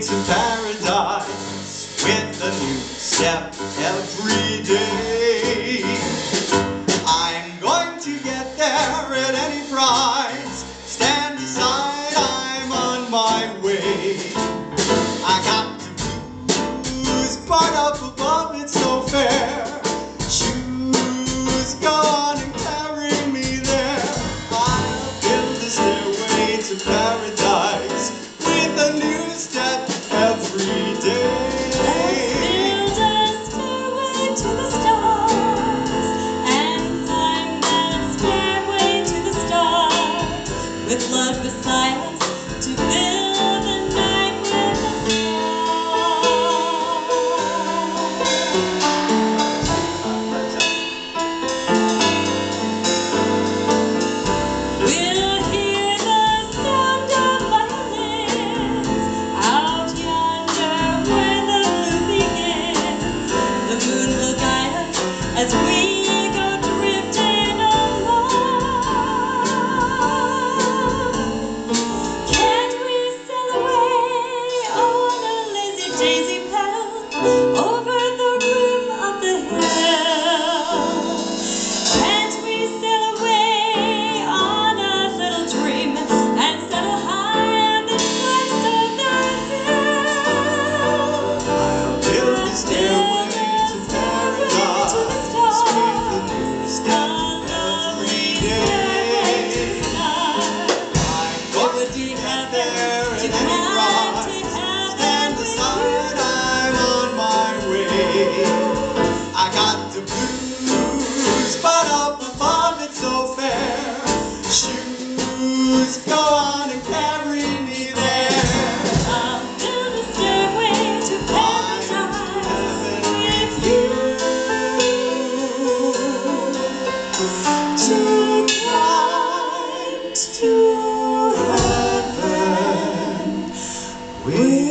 to paradise with a new step every day. Paradise. the blues, but up above it's so fair. Shoes, go on and carry me there. Up to the stairway to paradise with you. Two times to heaven with